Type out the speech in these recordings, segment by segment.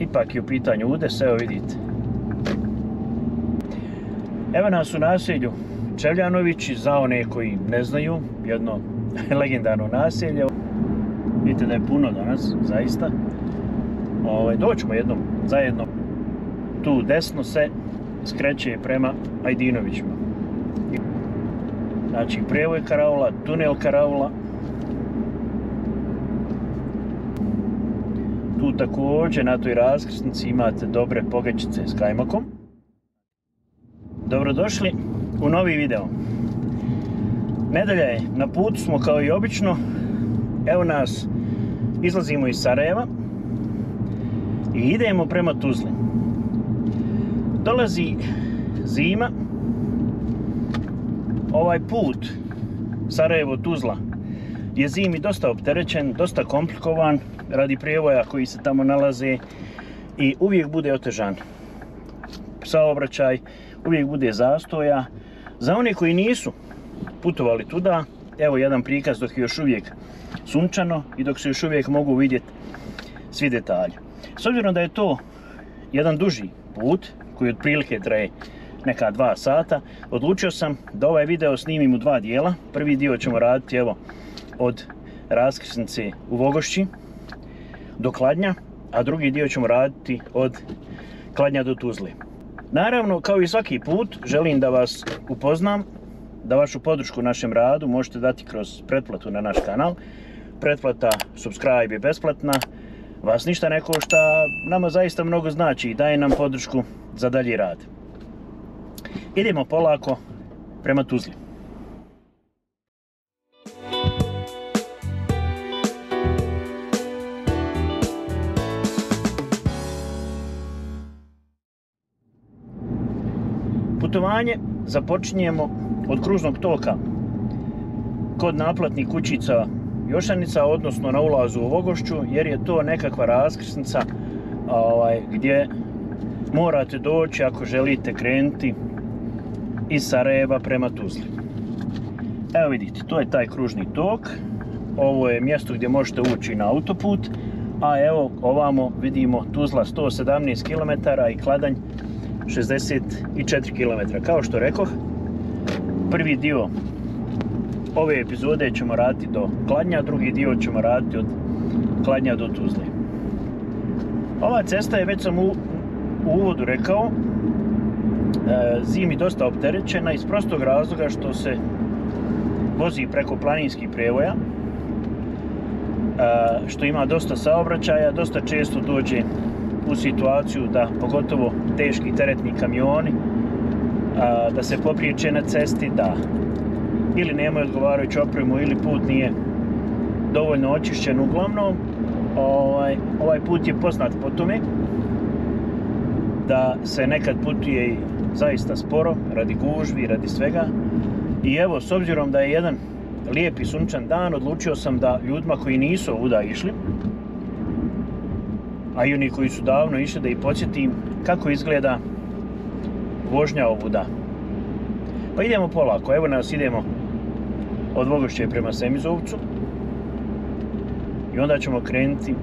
ipak je u pitanju udes, evo vidite. Evo nas u naselju Čevljanovići, za one koji ne znaju, jedno legendarno naselje. Vidite da je puno danas, zaista. Ovaj, doćemo jednom zajedno. Tu desno se skreće prema Ajdinovićima. Znači, prijevoj Karaula, tunel Karaula. Tu također na toj raskrsnici imate dobre pogačice s kajmakom. Dobrodošli u novi video. Nedelja je, na putu smo kao i obično. Evo nas, izlazimo iz Sarajeva i idemo prema Tuzli. Dolazi zima, ovaj put Sarajevo-Tuzla je zimi dosta opterećen, dosta komplikovan radi prijevoja koji se tamo nalaze i uvijek bude otežan saobraćaj, uvijek bude zastoja. Za one koji nisu putovali tuda, evo jedan prikaz dok je još uvijek sunčano i dok se još uvijek mogu vidjeti svi detalji. S obzirom da je to jedan duži put, koji otprilike traje neka dva sata, odlučio sam da ovaj video snimim u dva dijela. Prvi dio ćemo raditi evo od raskrsnice u Vogošći do Kladnja, a drugi dio ćemo raditi od Kladnja do Tuzli. Naravno, kao i svaki put, želim da vas upoznam, da vašu podršku našem radu možete dati kroz pretplatu na naš kanal. Pretplata subscribe je besplatna, vas ništa ne košta, nama zaista mnogo znači i daje nam podršku za dalji rad. Idemo polako prema Tuzli. Putovanje započinjemo od kružnog toka kod naplatnih kućica Jošanica, odnosno na ulazu u Vogošću, jer je to nekakva raskrsnica ovaj, gdje morate doći ako želite krenuti iz Sarajeva prema Tuzli. Evo vidite, to je taj kružni tok. Ovo je mjesto gdje možete ući na autoput. A evo ovamo vidimo Tuzla 117 km i Kladanj 64 km. Kao što rekoh, prvi dio ove epizode ćemo raditi do Kladnja, drugi dio ćemo raditi od Kladnja do Tuzle. Ova cesta je, već sam u, uvodu rekao, e, zimi dosta opterećena iz prostog razloga što se vozi preko planinskih prevoja, e, što ima dosta saobraćaja, dosta često dođe u situaciju da pogotovo teški teretni kamioni da se popriječe na cesti, da ili nemaju odgovarajuću opremu ili put nije dovoljno očišćen. Uglavnom, ovaj, ovaj put je poznat po tome da se nekad putuje i zaista sporo, radi gužvi, radi svega. I evo, s obzirom da je jedan lijepi sunčan dan, odlučio sam da ljudima koji nisu ovuda išli, a i oni koji su davno išli da ih podsjetim kako izgleda vožnja ovuda. Pa idemo polako, evo nas idemo od Vogošće prema Semizovcu i onda ćemo krenuti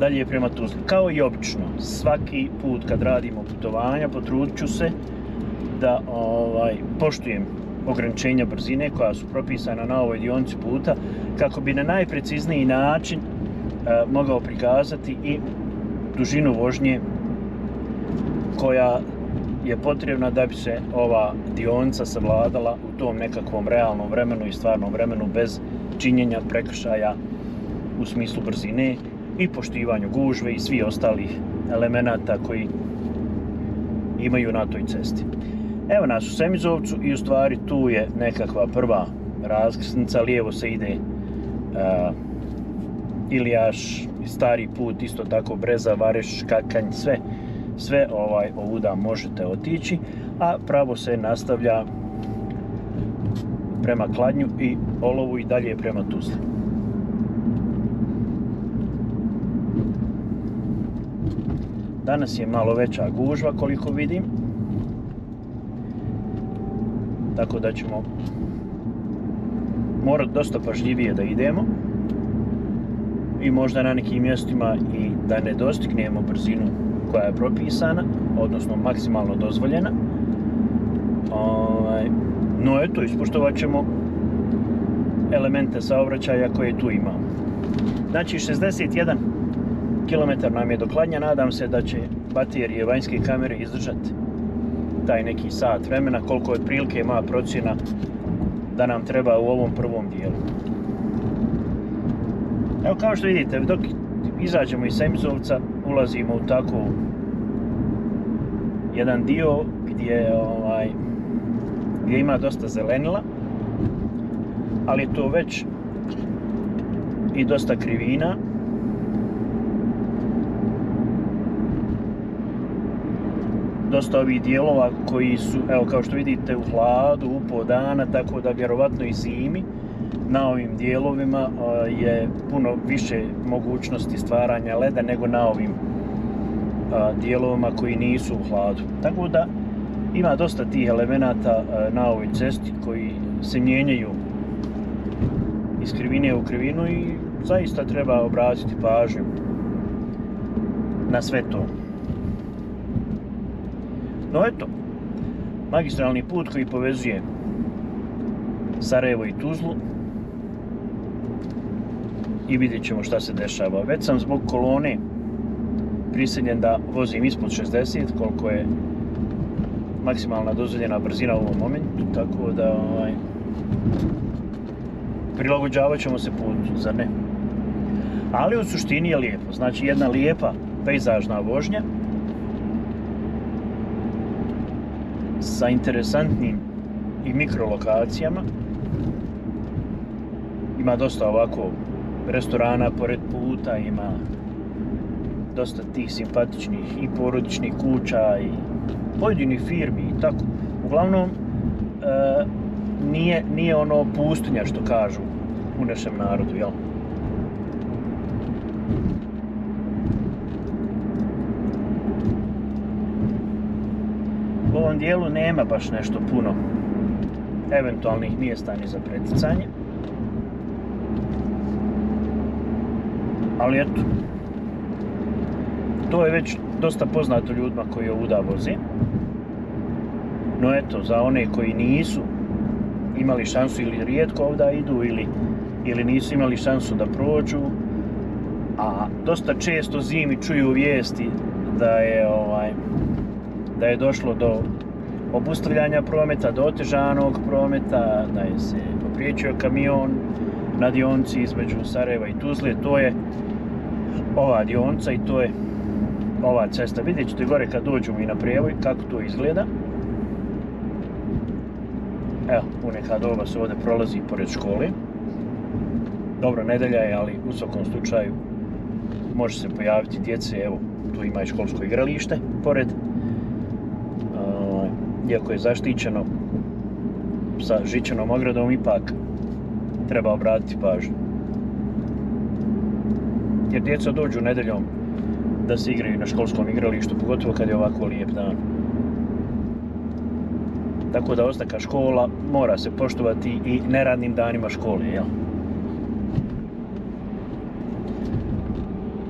dalje prema Tuzli. Kao i obično, svaki put kad radimo putovanja potrudit ću se da ovaj, poštujem ograničenja brzine koja su propisana na ovoj dionici puta kako bi na najprecizniji način e, mogao prikazati i dužinu vožnje koja je potrebna da bi se ova dionica savladala u tom nekakvom realnom vremenu i stvarnom vremenu bez činjenja prekršaja u smislu brzine i poštivanju gužve i svi ostalih elemenata koji imaju na toj cesti. Evo nas u Semizovcu i u stvari tu je nekakva prva raskrsnica, lijevo se ide uh, Ilijaš, stari put, isto tako Breza, Vareš, Kakanj, sve, sve ovaj ovuda možete otići, a pravo se nastavlja prema Kladnju i Olovu i dalje prema Tuzli. Danas je malo veća gužva koliko vidim. Tako da ćemo morati dosta pažljivije da idemo. i možda na nekim mjestima i da ne dostignemo brzinu koja je propisana, odnosno maksimalno dozvoljena. Ovaj, no eto, ispoštovat ćemo elemente saobraćaja koje tu imamo. Znači 61 km nam je do Kladnja, nadam se da će baterije vanjske kamere izdržati taj neki sat vremena, koliko je prilike ima procjena da nam treba u ovom prvom dijelu. Evo kao što vidite, dok izađemo iz Semizovca, ulazimo u tako jedan dio gdje, ovaj, gdje ima dosta zelenila, ali to već i dosta krivina. Dosta ovih dijelova koji su, evo kao što vidite, u hladu, u po dana, tako da vjerovatno i zimi na ovim dijelovima je puno više mogućnosti stvaranja leda nego na ovim dijelovima koji nisu u hladu. Tako da ima dosta tih elemenata na ovoj cesti koji se mijenjaju iz krivine u krivinu i zaista treba obratiti pažnju na sve to. No eto, magistralni put koji povezuje Sarajevo i Tuzlu i vidjet ćemo šta se dešava. Već sam zbog kolone prisiljen da vozim ispod 60, koliko je maksimalna dozvoljena brzina u ovom momentu, tako da ovaj, prilagođavat ćemo se putu, zar ne? Ali u suštini je lijepo, znači jedna lijepa pejzažna vožnja sa interesantnim i mikrolokacijama. Ima dosta ovako restorana pored puta, ima dosta tih simpatičnih i porodičnih kuća i pojedinih firmi i tako. Uglavnom, e, nije, nije ono pustinja što kažu u našem narodu, jel? U ovom dijelu nema baš nešto puno eventualnih mjesta ni za preticanje. Ali eto, to je već dosta poznato ljudima koji ovuda voze. No eto, za one koji nisu imali šansu ili rijetko ovda idu ili, ili nisu imali šansu da prođu, a dosta često zimi čuju vijesti da je ovaj da je došlo do obustavljanja prometa, do otežanog prometa, da je se popriječio kamion na dionci između Sarajeva i Tuzle, to je ova dionca i to je ova cesta. Vidjet ćete gore kad dođemo i na prijevoj kako to izgleda. Evo, u neka doba se ovdje prolazi pored škole. Dobro, nedelja je, ali u svakom slučaju može se pojaviti djece, evo, tu ima i školsko igralište pored. Iako je zaštićeno sa žičanom ogradom, ipak treba obratiti pažnju. Jer djeca dođu nedeljom da se igraju na školskom igralištu, pogotovo kad je ovako lijep dan. Tako da oznaka škola mora se poštovati i neradnim danima škole, jel?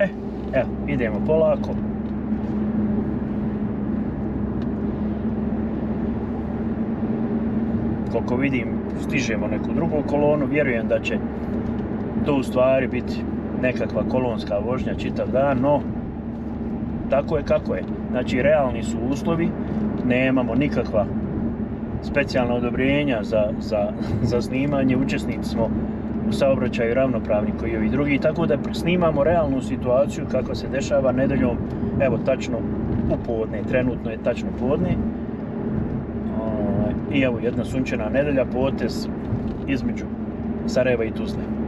E, evo, idemo polako. Koliko vidim, stižemo neku drugu kolonu, vjerujem da će to u stvari biti nekakva kolonska vožnja čitav dan, no tako je kako je. Znači, realni su uslovi, nemamo nikakva specijalna odobrenja za, za, za snimanje, učesnici smo u saobraćaju ravnopravni koji i drugi, tako da snimamo realnu situaciju kako se dešava nedeljom, evo tačno u podne, trenutno je tačno podne. Ovaj, I evo jedna sunčana nedelja, potez između Sarajeva i Tuzle.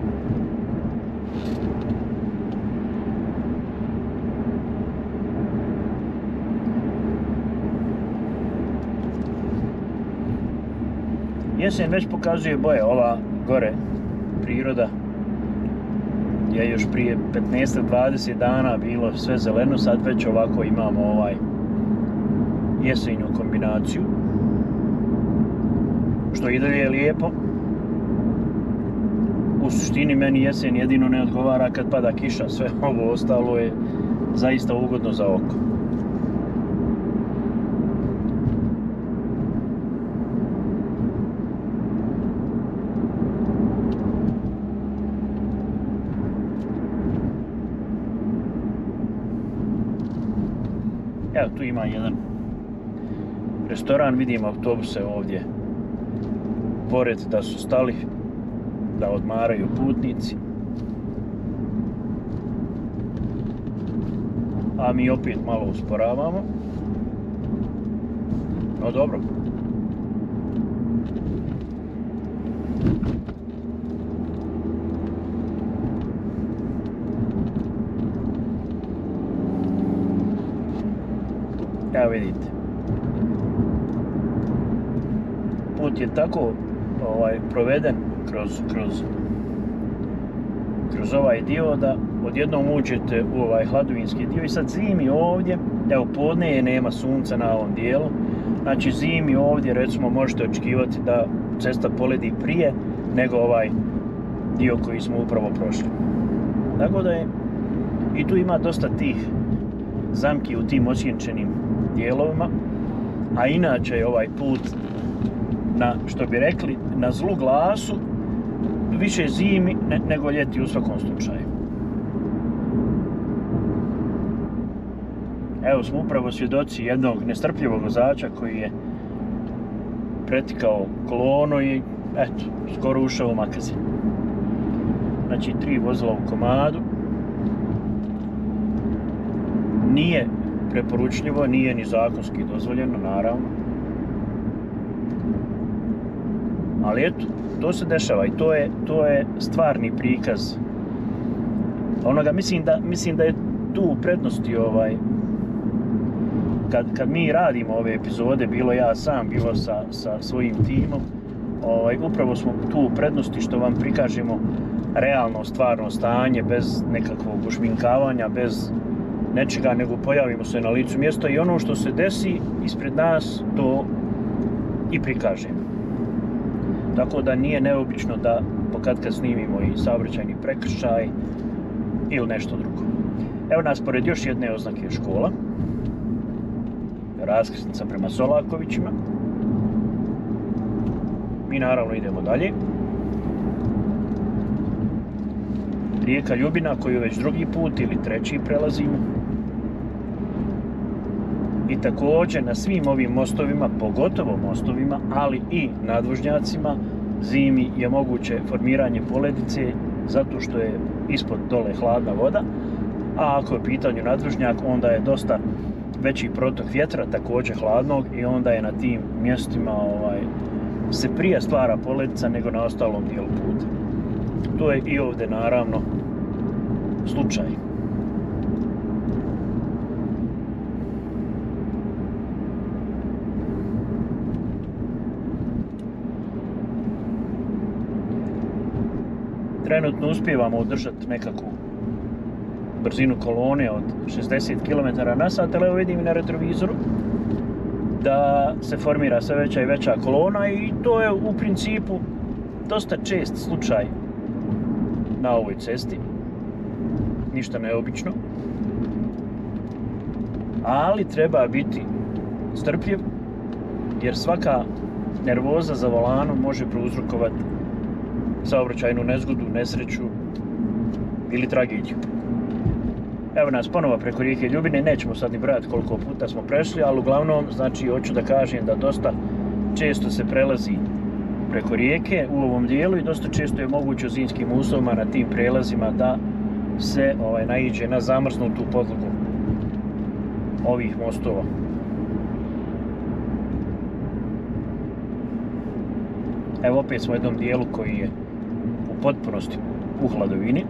Jesen već pokazuje boje, ova gore priroda je još prije 15-20 dana bilo sve zeleno, sad već ovako imamo ovaj jesenju kombinaciju. Što i dalje je lijepo. u suštini meni jesen jedino ne odgovara kad pada kiša, sve ovo ostalo je zaista ugodno za oko. Evo tu ima jedan restoran, vidimo autobuse ovdje pored da su stali da odmaraju putnici. A mi opet malo usporavamo. No dobro. Vidite. Put je tako ovaj, proveden kroz, kroz, kroz ovaj dio da odjednom uđete u ovaj hladovinski dio i sad zimi ovdje, evo podne je nema sunca na ovom dijelu, znači zimi ovdje recimo možete očekivati da cesta poledi prije nego ovaj dio koji smo upravo prošli. Tako da je i tu ima dosta tih zamki u tim osjenčenim dijelovima, a inače je ovaj put na, što bi rekli, na zlu glasu više zimi ne, nego ljeti u svakom slučaju. Evo smo upravo svjedoci jednog nestrpljivog vozača koji je pretikao kolonu i eto, skoro ušao u makazin. Znači, tri vozila u komadu. Nije preporučljivo, nije ni zakonski dozvoljeno, naravno. Ali eto, to se dešava i to je, to je stvarni prikaz onoga, mislim da, mislim da je tu u prednosti ovaj, kad, kad mi radimo ove epizode, bilo ja sam, bilo sa, sa svojim timom, ovaj, upravo smo tu u prednosti što vam prikažemo realno, stvarno stanje, bez nekakvog ušminkavanja, bez nečega, nego pojavimo se na licu mjesta i ono što se desi ispred nas, to i prikažemo. Tako da nije neobično da pokad kad snimimo i saobraćajni prekršaj ili nešto drugo. Evo nas pored još jedne oznake škola. Raskrsnica prema Solakovićima. Mi naravno idemo dalje. Rijeka Ljubina koju već drugi put ili treći prelazimo. I također na svim ovim mostovima, pogotovo mostovima, ali i nadvožnjacima, zimi je moguće formiranje poledice zato što je ispod dole hladna voda, a ako je u pitanju nadvožnjak, onda je dosta veći protok vjetra, također hladnog, i onda je na tim mjestima ovaj, se prije stvara poledica nego na ostalom dijelu puta. To je i ovdje naravno slučaj. Trenutno uspijevamo održati nekakvu brzinu kolone od 60 km na sat, ali evo vidim na retrovizoru da se formira sve veća i veća kolona i to je u principu dosta čest slučaj na ovoj cesti. Ništa neobično. Ali treba biti strpljiv jer svaka nervoza za volanom može prouzrokovati saobraćajnu nezgodu, nesreću ili tragediju. Evo nas ponovo preko rijeke Ljubine, nećemo sad ni brojati koliko puta smo prešli, ali uglavnom, znači, hoću da kažem da dosta često se prelazi preko rijeke u ovom dijelu i dosta često je moguće u zimskim uslovima na tim prelazima da se ovaj, naiđe na zamrznutu podlogu ovih mostova. Evo opet smo u jednom dijelu koji je potpunosti u hladovini.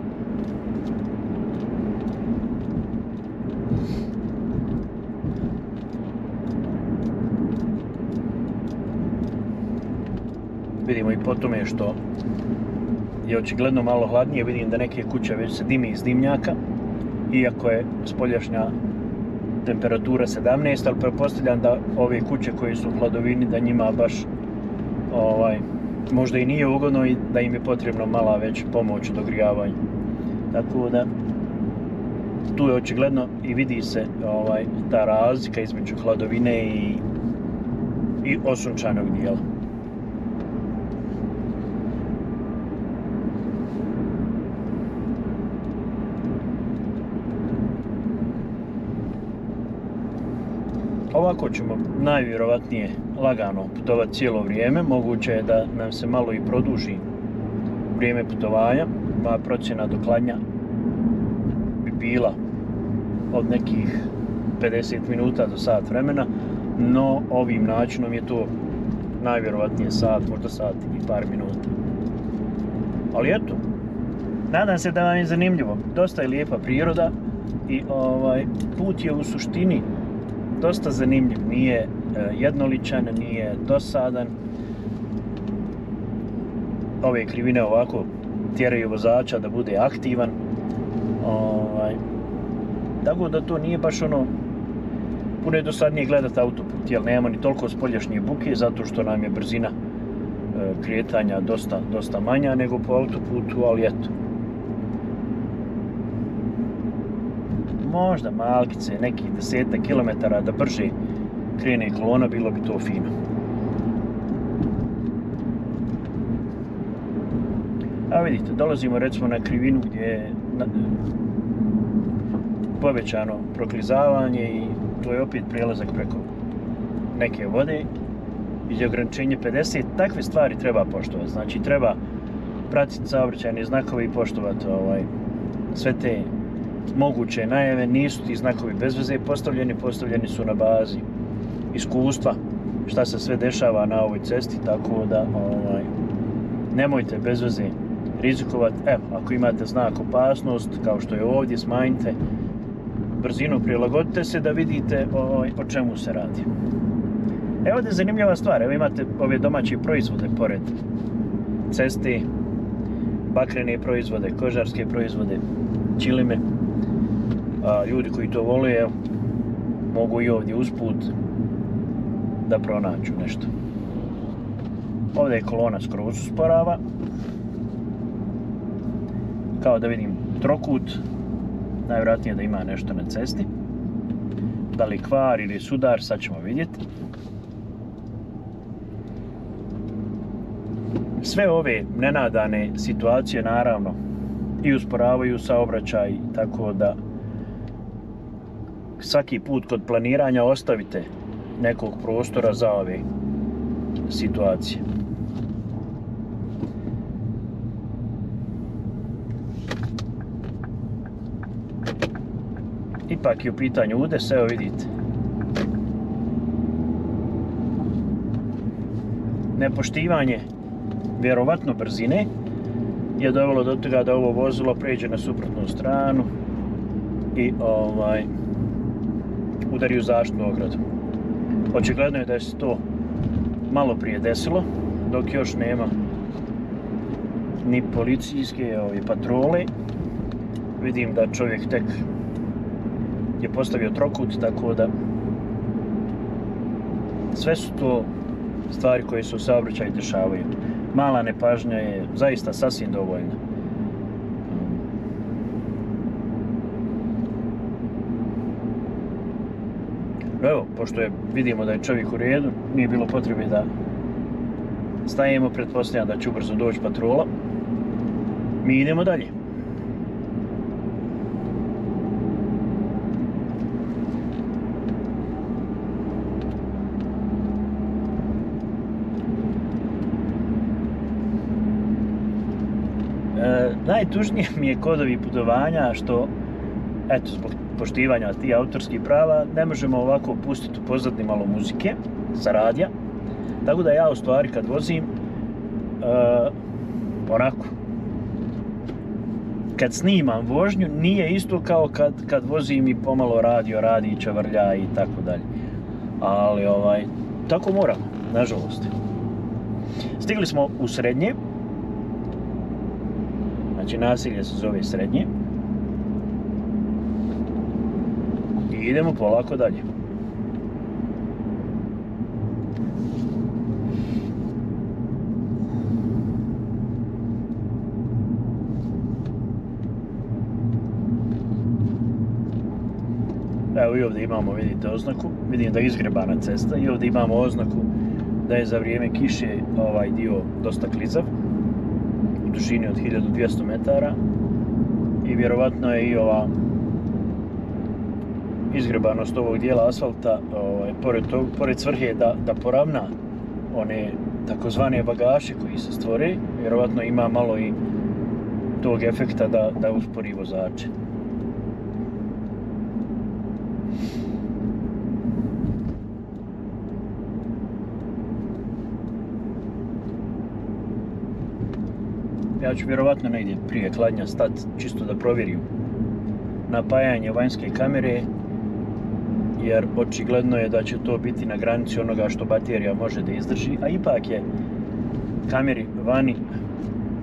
Vidimo i po tome što je očigledno malo hladnije, vidim da neke kuće već se dimi iz dimnjaka, iako je spoljašnja temperatura 17, ali prepostavljam da ove kuće koje su u hladovini, da njima baš ovaj, možda i nije ugodno i da im je potrebno mala već pomoć u dogrijavanju. Tako da, tu je očigledno i vidi se ovaj, ta razlika između hladovine i, i osunčanog dijela. Ovako ćemo najvjerovatnije lagano putovati cijelo vrijeme. Moguće je da nam se malo i produži vrijeme putovanja. Moja procjena do Kladnja bi bila od nekih 50 minuta do sat vremena, no ovim načinom je to najvjerovatnije sat, možda sat i par minuta. Ali eto, nadam se da vam je zanimljivo. Dosta je lijepa priroda i ovaj put je u suštini dosta zanimljiv, nije e, jednoličan, nije dosadan. Ove krivine ovako tjeraju vozača da bude aktivan. Ovaj, tako da to nije baš ono puno je dosadnije gledati autoput, jer nema ni toliko spoljašnje buke, zato što nam je brzina e, kretanja dosta, dosta manja nego po autoputu, ali eto. Možda malkice, nekih deseta kilometara da brže krene kolona, bilo bi to fino. A vidite, dolazimo recimo na krivinu gdje je povećano proklizavanje i to je opet prijelazak preko neke vode i ograničenje 50, takve stvari treba poštovati. Znači treba pratiti saobraćajne znakove i poštovati ovaj, sve te moguće najave, nisu ti znakovi bez veze postavljeni, postavljeni su na bazi iskustva šta se sve dešava na ovoj cesti, tako da ovaj, nemojte bez veze rizikovati. Evo, ako imate znak opasnost, kao što je ovdje, smanjite brzinu, prilagodite se da vidite ovaj, o čemu se radi. Evo ovdje je zanimljiva stvar, evo imate ove domaće proizvode pored ceste, bakrene proizvode, kožarske proizvode, čilime, a, ljudi koji to vole, mogu i ovdje usput da pronaću nešto. Ovdje je kolona skroz usporava. Kao da vidim trokut, najvjerojatnije da ima nešto na cesti. Da li kvar ili sudar, sad ćemo vidjeti. Sve ove nenadane situacije naravno i usporavaju saobraćaj tako da svaki put kod planiranja ostavite nekog prostora za ove situacije. Ipak je u pitanju udes, evo vidite. Nepoštivanje vjerovatno brzine je dovelo do toga da ovo vozilo pređe na suprotnu stranu i ovaj udari u zaštnu ogradu. Očigledno je da se to malo prije desilo, dok još nema ni policijske ovi, patrole. Vidim da čovjek tek je postavio trokut, tako da sve su to stvari koje su u saobraćaju dešavaju. Mala nepažnja je zaista sasvim dovoljna. evo, pošto je, vidimo da je čovjek u redu, nije bilo potrebe da stajemo, pretpostavljam da će ubrzo doći patrola. Mi idemo dalje. E, najtužnije mi je kodovi putovanja što, eto, zbog poštivanja tih autorskih prava, ne možemo ovako pustiti u pozadni malo muzike sa radija. Tako da ja u stvari kad vozim, uh, onako, kad snimam vožnju, nije isto kao kad, kad vozim i pomalo radio, radi i čavrlja i tako dalje. Ali, ovaj, tako moram, nažalost. Stigli smo u srednje, znači nasilje se zove srednje, idemo polako dalje. Evo i ovdje imamo, vidite, oznaku. Vidim da je izgrebana cesta i ovdje imamo oznaku da je za vrijeme kiše ovaj dio dosta klizav. U dužini od 1200 metara. I vjerovatno je i ova izgrebanost ovog dijela asfalta ovaj, pored, tog, pored svrhe da, da poravna one takozvane bagaše koji se stvore, vjerovatno ima malo i tog efekta da, da uspori vozače. Ja ću vjerovatno negdje prije kladnja stat čisto da provjerim napajanje vanjske kamere jer očigledno je da će to biti na granici onoga što baterija može da izdrži, a ipak je kameri vani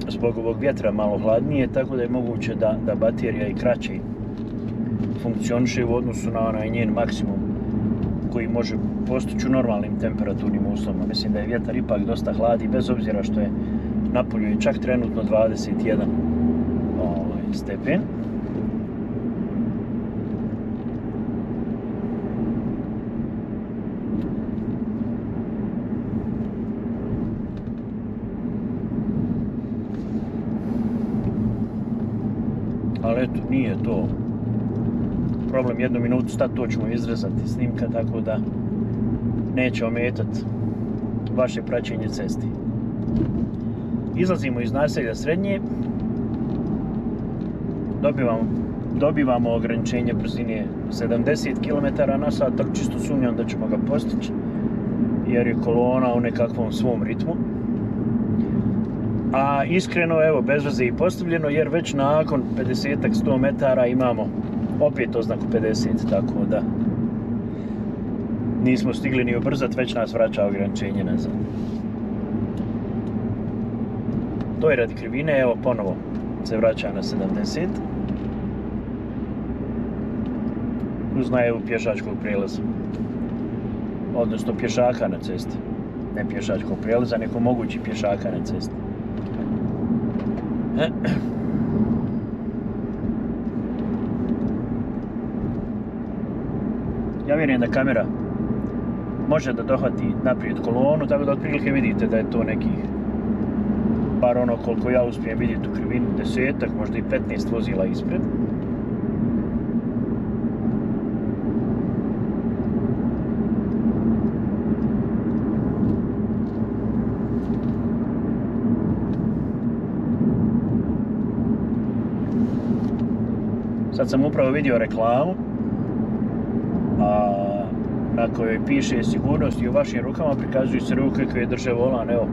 zbog ovog vjetra malo hladnije, tako da je moguće da, da baterija i kraće funkcioniše u odnosu na onaj njen maksimum koji može postići u normalnim temperaturnim uslovima. Mislim da je vjetar ipak dosta hladi, bez obzira što je napolju je čak trenutno 21 ovaj, stepen. ali eto, nije to problem jednu minutu stat, to ćemo izrezati snimka, tako da neće ometat vaše praćenje cesti. Izlazimo iz naselja srednje, dobivamo, dobivamo ograničenje brzine 70 km na sat, tako čisto sumnjam da ćemo ga postići, jer je kolona u nekakvom svom ritmu. A iskreno, evo, bez veze i postavljeno, jer već nakon 50-100 metara imamo opet oznaku 50, tako da nismo stigli ni ubrzat, već nas vraća ograničenje nazad. To je radi krivine, evo ponovo se vraća na 70. Uz najevu pješačkog prijelaza. Odnosno pješaka na cesti. Ne pješačkog prijelaza, neko mogući pješaka na cesti. Ja vjerujem da kamera može da dohvati naprijed kolonu, tako da otprilike vidite da je to nekih bar ono koliko ja uspijem vidjeti u krivini, desetak, možda i 15 vozila ispred. Sad sam upravo vidio reklamu a, na kojoj piše sigurnost i u vašim rukama prikazuju se ruke koje drže volan, evo.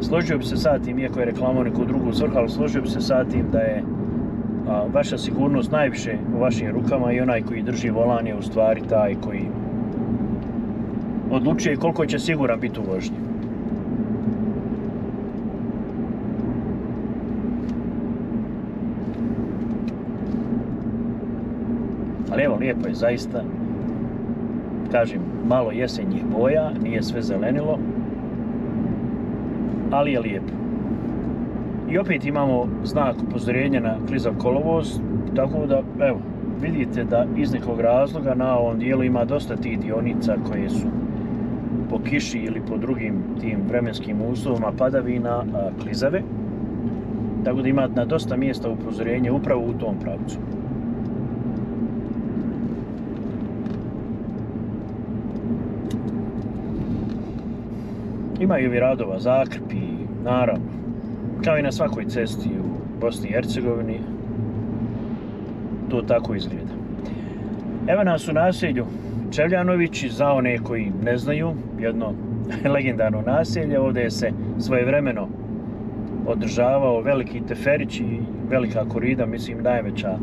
Složio bi se sa tim, iako je reklamo neku drugu svrhu, ali složio bi se sa tim da je vaša sigurnost najviše u vašim rukama i onaj koji drži volan je u stvari taj koji odlučuje koliko će siguran biti u vožnji. Lijepo je zaista. Kažem, malo jesenjih boja, nije sve zelenilo. Ali je lijepo. I opet imamo znak upozorenja na klizav kolovoz, tako da, evo, vidite da iz nekog razloga na ovom dijelu ima dosta tih dionica koje su po kiši ili po drugim tim vremenskim uslovima padavina klizave. Tako da ima na dosta mjesta upozorenje upravo u tom pravcu. Imaju ovi radova zakrpi, naravno, kao i na svakoj cesti u Bosni i Hercegovini, to tako izgleda. Evo nas u naselju Čevljanovići, za one koji ne znaju, jedno legendarno naselje, ovdje se svojevremeno održavao veliki Teferić i velika korida, mislim najveća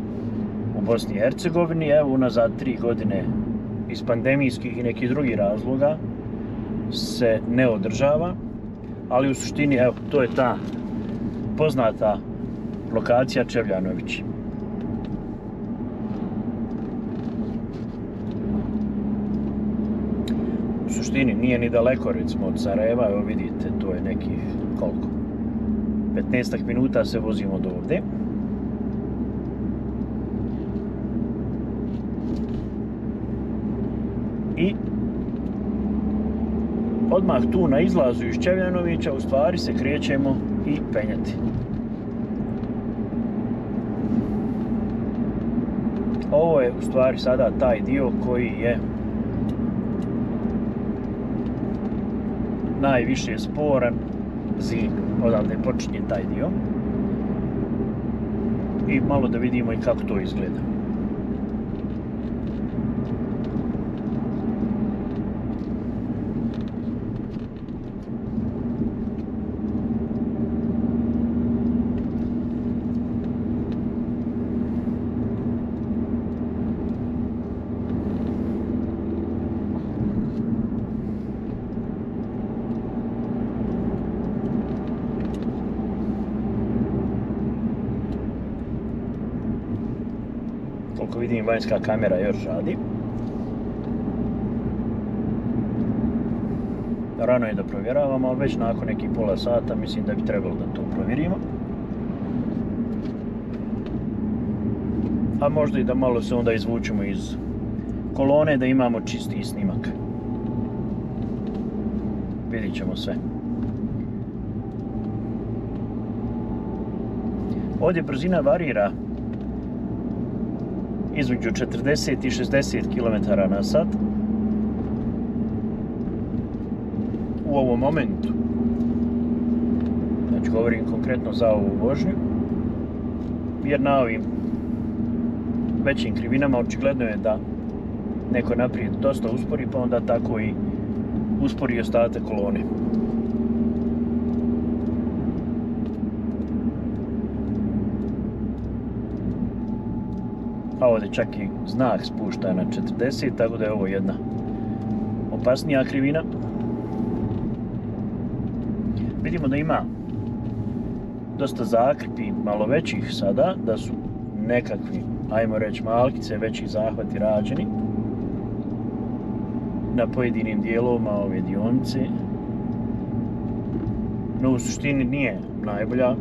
u Bosni i Hercegovini. Evo, unazad tri godine iz pandemijskih i nekih drugih razloga, se ne održava, ali u suštini, evo, to je ta poznata lokacija Čevljanovići. U suštini nije ni daleko, recimo, od Sarajeva, evo vidite, to je nekih, koliko? 15 minuta se vozimo do ovde. I odmah tu na izlazu iz Čevljanovića u stvari se krećemo i penjati. Ovo je u stvari sada taj dio koji je najviše sporan zim, odavde počinje taj dio. I malo da vidimo i kako to izgleda. Koliko vidim, vanjska kamera još radi. Rano je da provjeravamo, ali već nakon nekih pola sata mislim da bi trebalo da to provjerimo. A možda i da malo se onda izvučemo iz kolone da imamo čisti snimak. Vidit ćemo sve. Ovdje brzina varira između 40 i 60 km na sat u ovom momentu. Znači govorim konkretno za ovu vožnju. Jer na ovim većim krivinama očigledno je da neko naprijed dosta uspori pa onda tako i uspori ostatak kolone. A ovdje čak i znak spušta na 40, tako da je ovo jedna opasnija krivina. Vidimo da ima dosta zakrpi malo većih sada, da su nekakvi, ajmo reći, malkice, veći zahvati rađeni na pojedinim dijelovima ove dionice. No u suštini nije najbolja.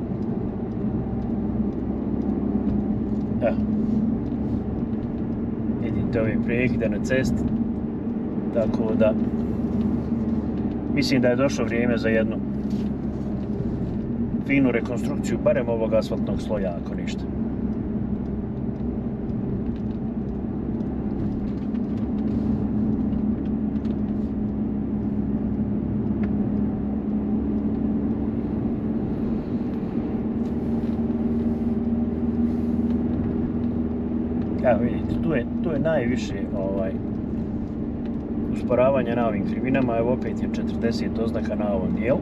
Evo, vidite ove prekide na cesti. Tako da mislim da je došlo vrijeme za jednu finu rekonstrukciju, barem ovog asfaltnog sloja, ako ništa. Evo vidite, tu je, je najviše ovaj, usporavanja na ovim krivinama, evo opet je 40 oznaka na ovom dijelu.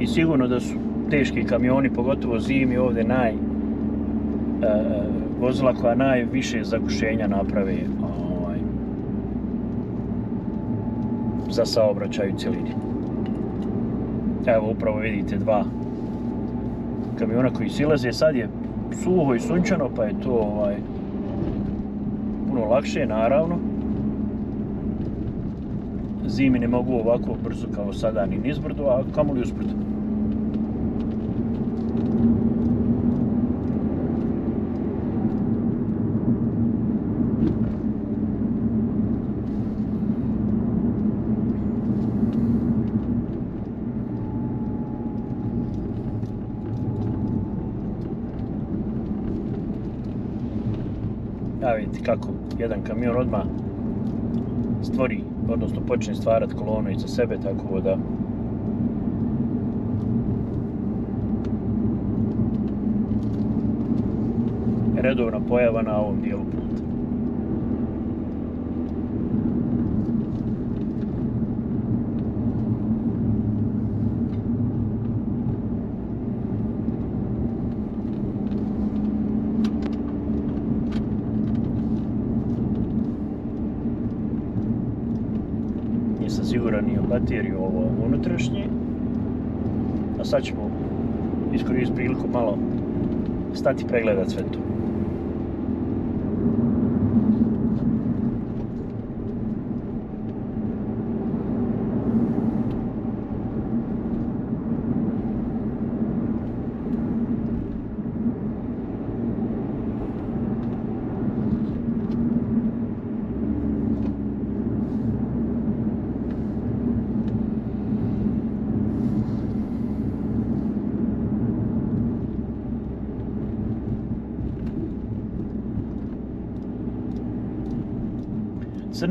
I sigurno da su teški kamioni, pogotovo zimi ovdje naj, e, vozila koja najviše zagušenja naprave ovaj, za saobraćaj u cjelini. Evo upravo vidite dva kamiona koji silaze, sad je suho i sunčano, pa je to ovaj, puno lakše, naravno. Zimi ne mogu ovako brzo kao sada ni nizbrdo, a kamoli uzbrdo. Ja vidite kako jedan kamion odmah stvori, odnosno počne stvarati kolonu iza sebe, tako da redovna pojava na ovom dijelu puta. Nisam siguran ni o bateriju ovo unutrašnje. A sad ćemo iskoristiti priliku malo stati pregledat sve to.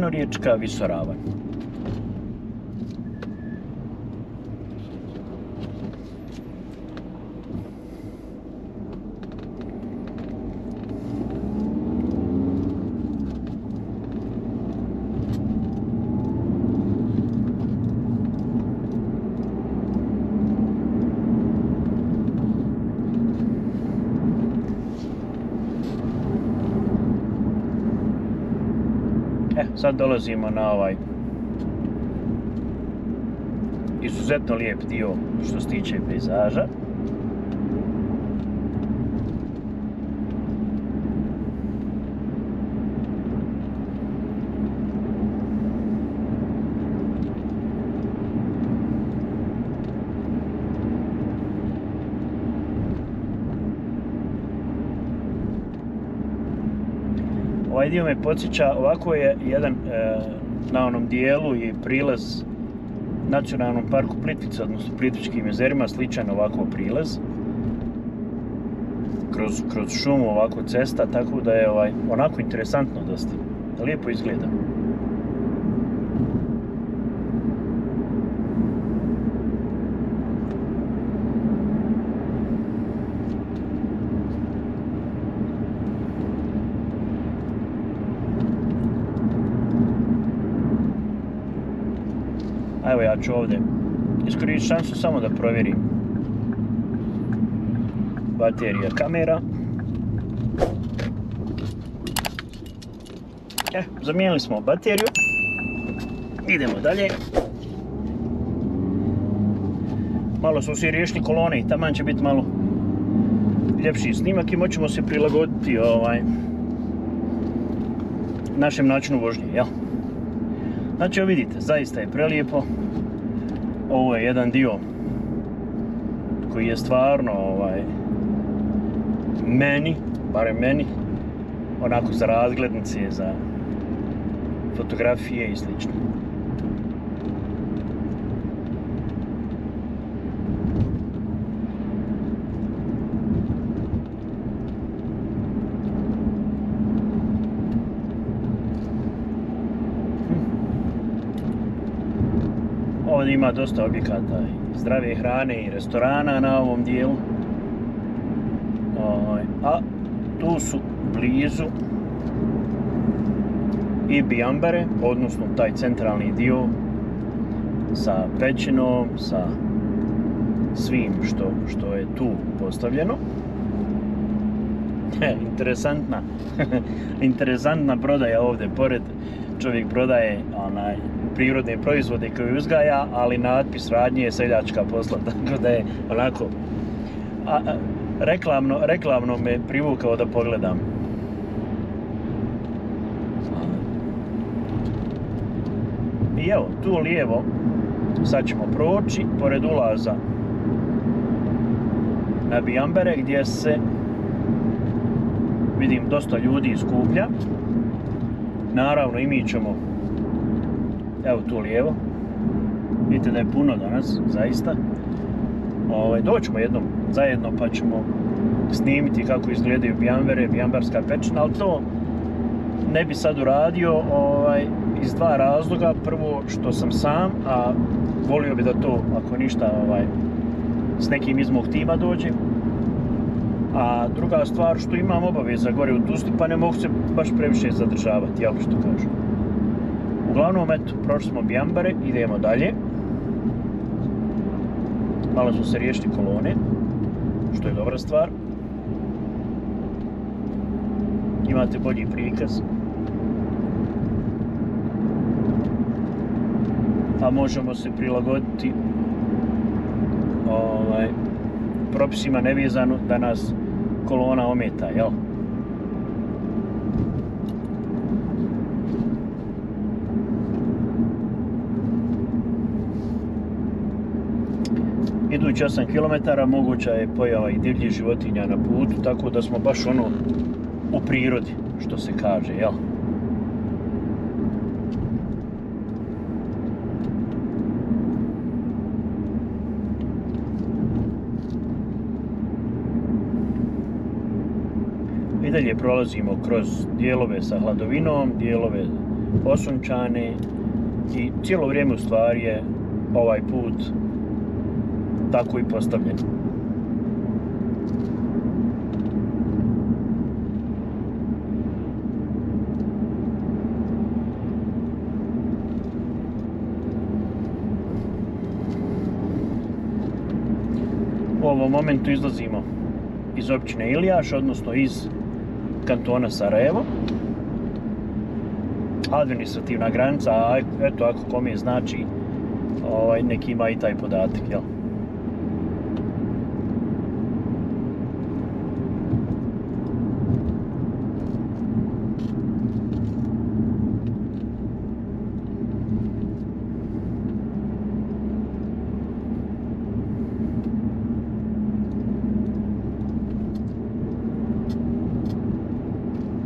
Crnoriječka visoravan. E, sad dolazimo na ovaj izuzetno lijep dio što se tiče pejzaža. Ovaj dio me podsjeća, ovako je jedan e, na onom dijelu i prilaz nacionalnom parku Plitvica, odnosno Plitvičkim jezerima, sličan ovako prilaz. Kroz, kroz šumu ovako cesta, tako da je ovaj, onako interesantno dosta. Lijepo izgleda. Ću ovdje iskoristiti šansu samo da provjerim baterija kamera. E, zamijenili smo bateriju. Idemo dalje. Malo smo svi riješili kolone i taman će biti malo ljepši snimak i moćemo se prilagoditi ovaj, našem načinu vožnje, jel? Znači, vidite, zaista je prelijepo. Ovo je jedan dio koji je stvarno ovaj, meni, barem meni, onako za razglednice, za fotografije i slično. Ovdje ima dosta objekata i zdrave hrane i restorana na ovom dijelu. Ovaj, A tu su blizu i Bijambare, odnosno taj centralni dio sa pećinom, sa svim što, što je tu postavljeno. Interesantna, interesantna prodaja ovdje pored. Čovjek prodaje onaj prirodne proizvode koje uzgaja, ali natpis radnje je seljačka posla, tako da je onako a, reklamno, reklamno me privukao da pogledam. I evo, tu lijevo sad ćemo proći pored ulaza na Bijambere gdje se vidim dosta ljudi skuplja. Naravno i mi ćemo evo tu lijevo. Vidite da je puno danas, zaista. Ovaj, doćemo jednom zajedno pa ćemo snimiti kako izgledaju bijambere, bijambarska pećina, ali to ne bi sad uradio ovaj, iz dva razloga. Prvo što sam sam, a volio bi da to, ako ništa, ovaj, s nekim iz mog tima dođe. A druga stvar što imam obaveza gore u Tuzli, pa ne mogu se baš previše zadržavati, jako što kažu. Uglavnom, eto, prošli smo Bijambare, idemo dalje. Malo su se riješili kolone, što je dobra stvar. Imate bolji prikaz. A možemo se prilagoditi ovaj, propisima nevezano da nas kolona ometa, jel? Idući 8 km moguća je pojava i divljih životinja na putu, tako da smo baš ono u prirodi, što se kaže, jel? I dalje prolazimo kroz dijelove sa hladovinom, dijelove osunčane i cijelo vrijeme u stvari je ovaj put tako i postavljen. U ovom momentu izlazimo iz općine Ilijaš, odnosno iz kantona Sarajevo. Administrativna granica, a eto ako kom znači, ovaj, neki ima i taj podatak, jel?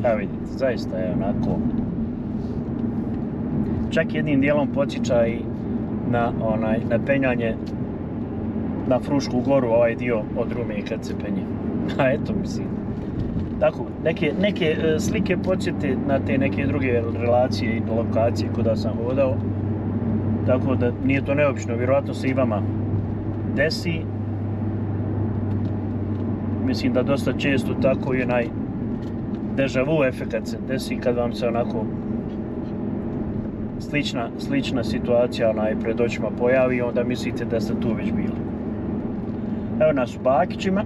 Evo vidite, zaista je onako čak jednim dijelom podsjeća i na onaj na penjanje na Frušku goru ovaj dio od Rume kad se penje. A eto mislim. Tako, neke, neke e, slike podsjete na te neke druge relacije i lokacije kuda sam hodao. Tako da nije to neobično, vjerojatno se i vama desi. Mislim da dosta često tako i onaj deja vu efekt se desi kad vam se onako slična, slična situacija onaj pred očima pojavi onda mislite da ste tu već bili. Evo nas u Bakićima.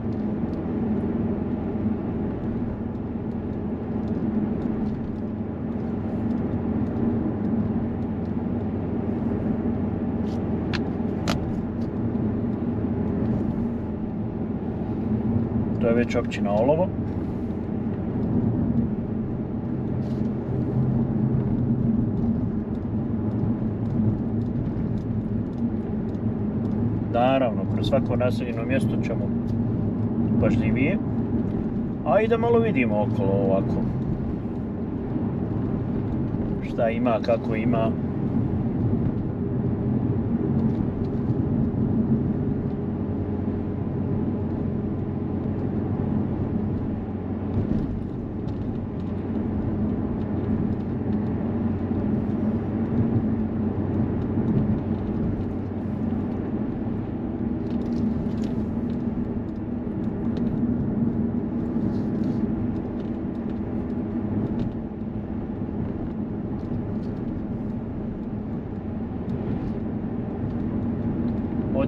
To je već općina Olovo. naravno, kroz svako naseljeno mjesto ćemo pažljivije. A i da malo vidimo okolo ovako. Šta ima, kako ima.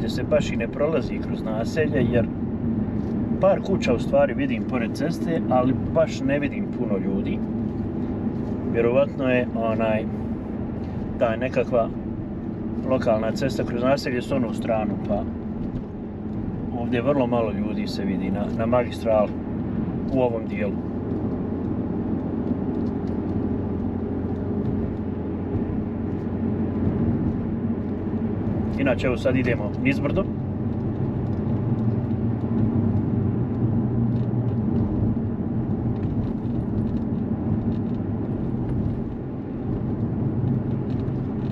Ovdje se baš i ne prolazi kroz naselje jer par kuća u stvari vidim pored ceste, ali baš ne vidim puno ljudi. Vjerovatno je onaj ta nekakva lokalna cesta kroz naselje s onu stranu, pa ovdje vrlo malo ljudi se vidi na, na magistralu u ovom dijelu. Inače, evo sad idemo nizbrdo.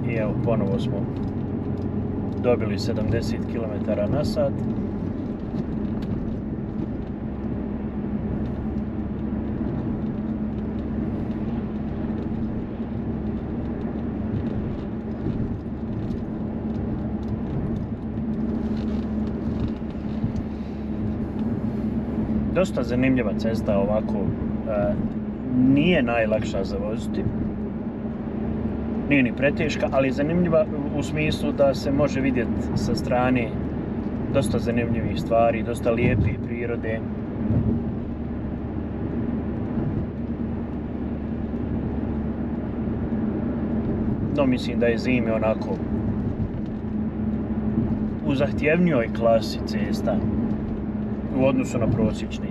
I evo, ponovo smo dobili 70 km na sat. Dosta zanimljiva cesta ovako. E, nije najlakša za voziti. Nije ni preteška, ali zanimljiva u smislu da se može vidjeti sa strane dosta zanimljivih stvari, dosta lijepe prirode. No, mislim da je zime onako u zahtjevnijoj klasi cesta u odnosu na prosječni.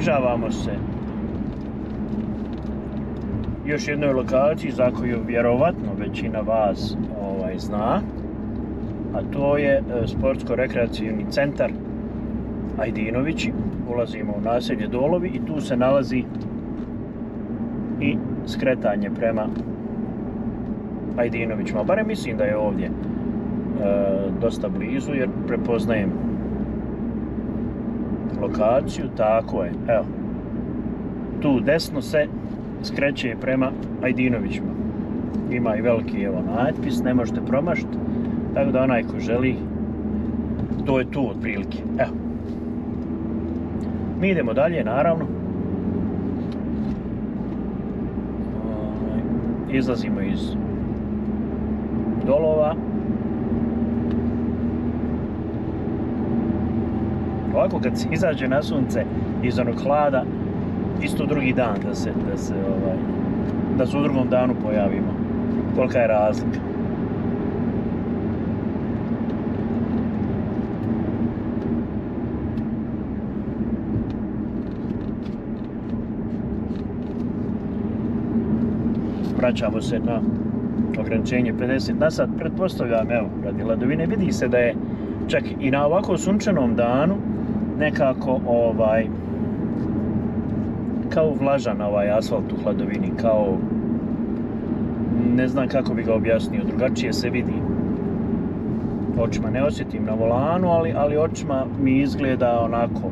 Približavamo se još jednoj lokaciji za koju vjerovatno većina vas ovaj, zna, a to je e, sportsko-rekreacijni centar Ajdinovići. Ulazimo u naselje Dolovi i tu se nalazi i skretanje prema Ajdinovićima. Barem mislim da je ovdje e, dosta blizu jer prepoznajem lokaciju. Tako je, evo. Tu desno se skreće prema Ajdinovićima. Ima i veliki evo natpis, ne možete promašiti. Tako da onaj ko želi, to je tu otprilike. Evo. Mi idemo dalje, naravno. Ovaj, izlazimo iz dolova. Ovako kad se izađe na sunce iz onog hlada, isto drugi dan da se, da se ovaj, da se u drugom danu pojavimo. Kolika je razlika. Vraćamo se na ograničenje 50 na sat. Pretpostavljam, evo, radi ladovine, vidi se da je čak i na ovako sunčanom danu nekako ovaj kao vlažan ovaj asfalt u hladovini, kao ne znam kako bi ga objasnio, drugačije se vidi. Očima ne osjetim na volanu, ali, ali očima mi izgleda onako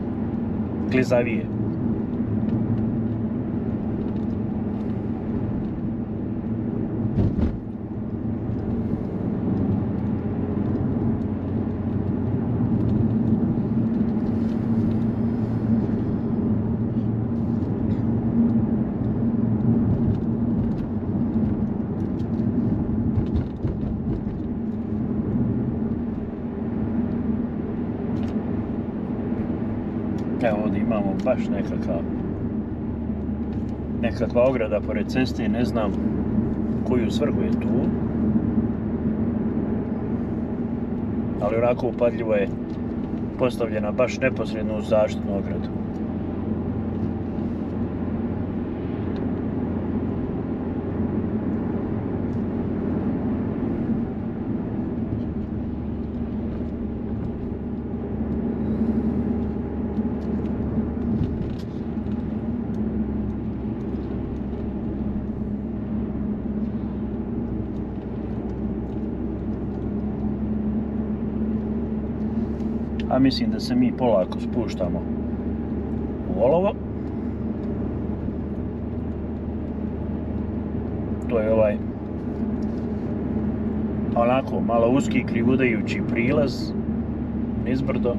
klizavije. Evo ovdje imamo baš nekakav nekakva ograda pored ceste ne znam koju svrhu je tu. Ali onako upadljivo je postavljena baš neposredno u zaštitnu ogradu. Mislim da se mi polako spuštamo u olovo. To je ovaj onako malo uski krivudajući prilaz nizbrdo.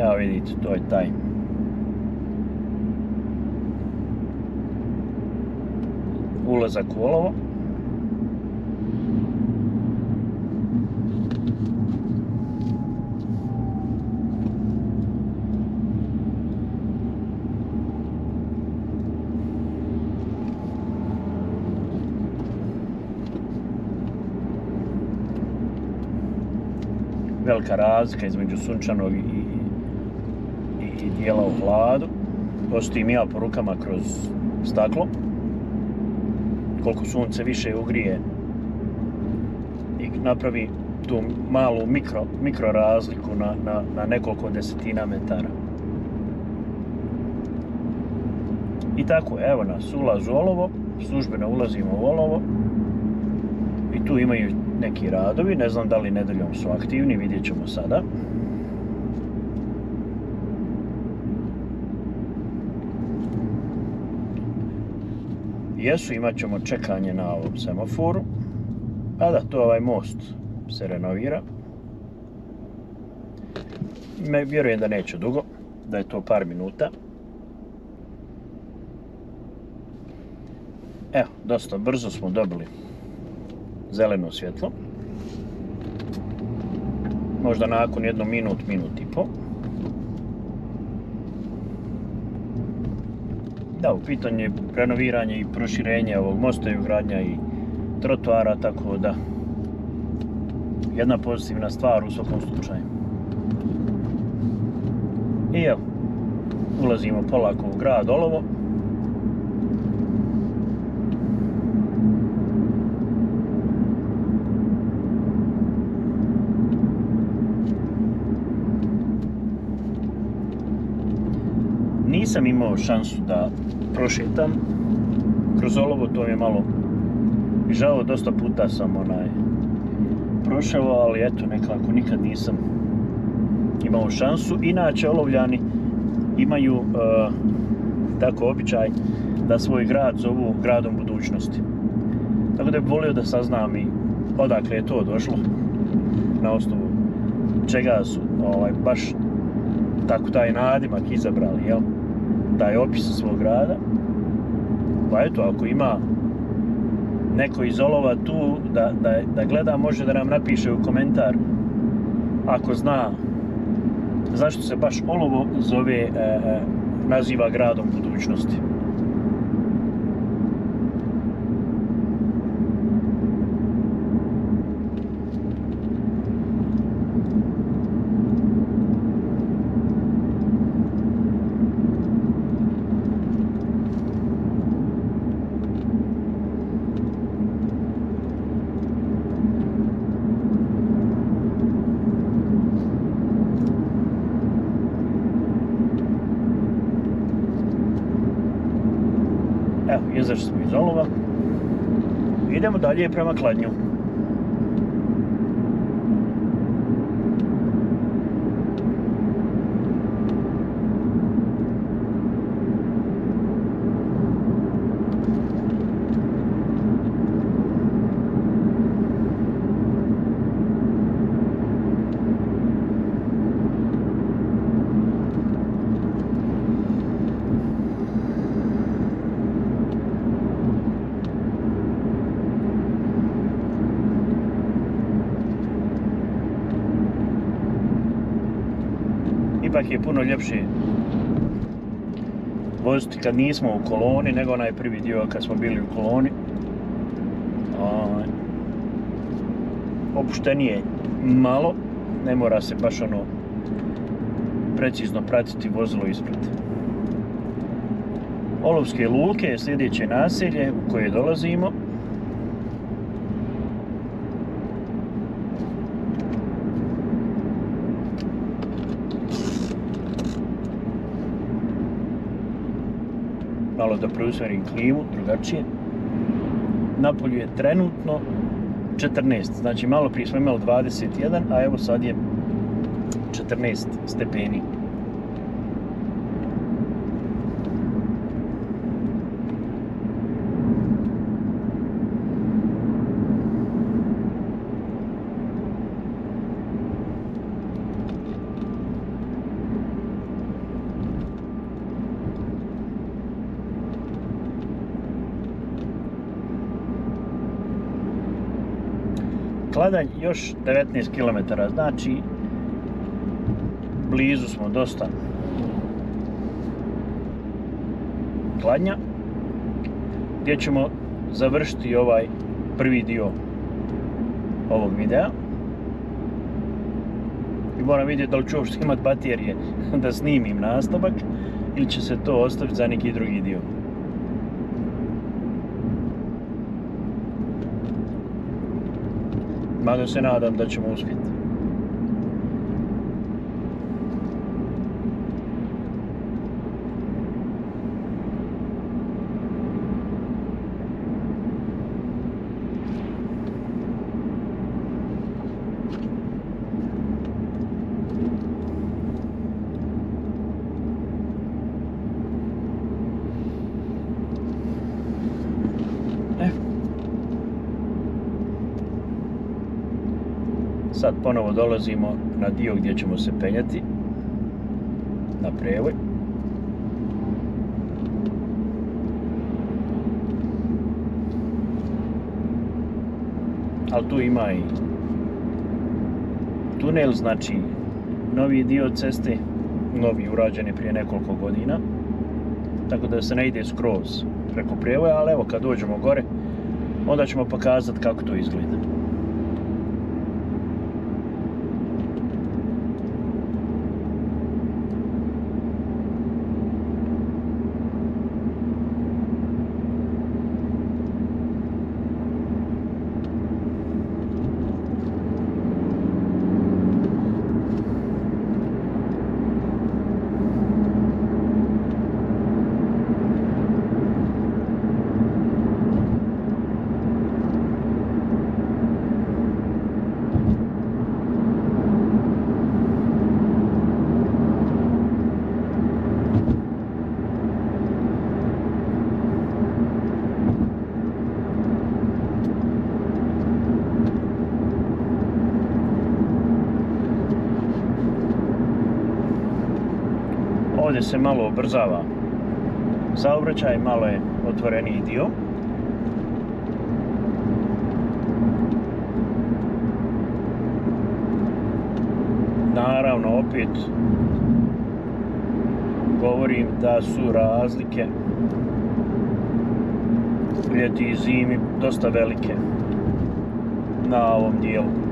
Evo vidite, to je taj. Ulazak u olovo. Velika razlika između sunčanog i, i dijela u hladu. Osjetim ja po rukama kroz staklo. Koliko sunce više ugrije i napravi tu malu mikro, mikro razliku na, na, na nekoliko desetina metara. I tako, evo nas, ulaz u olovo, službeno ulazimo u olovo i tu imaju neki radovi, ne znam da li nedeljom su aktivni, vidjet ćemo sada. Jesu, imat ćemo čekanje na ovom semaforu. A da, to ovaj most se renovira. Me, vjerujem da neće dugo, da je to par minuta. Evo, dosta brzo smo dobili zeleno svjetlo. Možda nakon jedno minut, minut i po. Da, u pitanju je renoviranje i proširenje ovog mosta i ugradnja i trotoara, tako da jedna pozitivna stvar u svakom slučaju. I evo, ulazimo polako u grad Olovo. Nisam imao šansu da prošetam kroz Olovo, to mi je malo žao, dosta puta sam onaj prošao, ali eto nekako nikad nisam imao šansu. Inače, Olovljani imaju uh, tako običaj da svoj grad zovu gradom budućnosti. Tako da bih volio da saznam i odakle je to došlo, na osnovu čega su ovaj, baš tako taj nadimak izabrali, jel? Taj opis svog grada. Pa eto, ako ima neko iz Olova tu da, da, da gleda, može da nam napiše u komentar ako zna zašto se baš Olovo zove, e, e, naziva gradom budućnosti. Evo, izašli smo iz Olova. Idemo dalje prema Kladnju. Ipak je puno ljepše voziti kad nismo u koloni, nego onaj prvi dio kad smo bili u koloni. Ovaj, opuštenije malo, ne mora se baš ono precizno pratiti vozilo ispred. Olovske luke je sljedeće naselje u koje dolazimo. Malo da preusmerim klimu, drugačije. Napolju je trenutno 14, znači malo prije smo imali 21, a evo sad je 14 stepeni. Kladanj još 19 km, znači blizu smo dosta Kladnja gdje ćemo završiti ovaj prvi dio ovog videa i moram vidjeti da li ću uopšte imati baterije da snimim nastavak ili će se to ostaviti za neki drugi dio. Mada se nadam da ćemo uspjeti. Sad ponovo dolazimo na dio gdje ćemo se penjati na prevoj. Ali tu ima i tunel znači novi dio ceste novi urađen je prije nekoliko godina tako da se ne ide skroz preko prijevoja ali evo kad dođemo gore onda ćemo pokazati kako to izgleda. Se malo ubrzava saobraćaj, malo je otvoreniji dio. Naravno, opet govorim da su razlike ljeti i zimi dosta velike na ovom dijelu.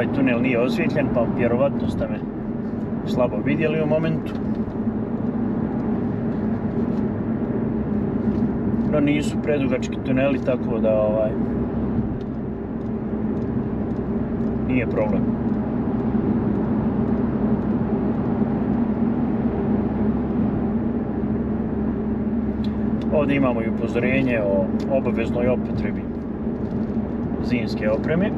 ovaj tunel nije osvjetljen, pa vjerovatno ste me slabo vidjeli u momentu. No nisu predugački tuneli, tako da ovaj nije problem. Ovdje imamo i upozorenje o obaveznoj upotrebi zimske opreme.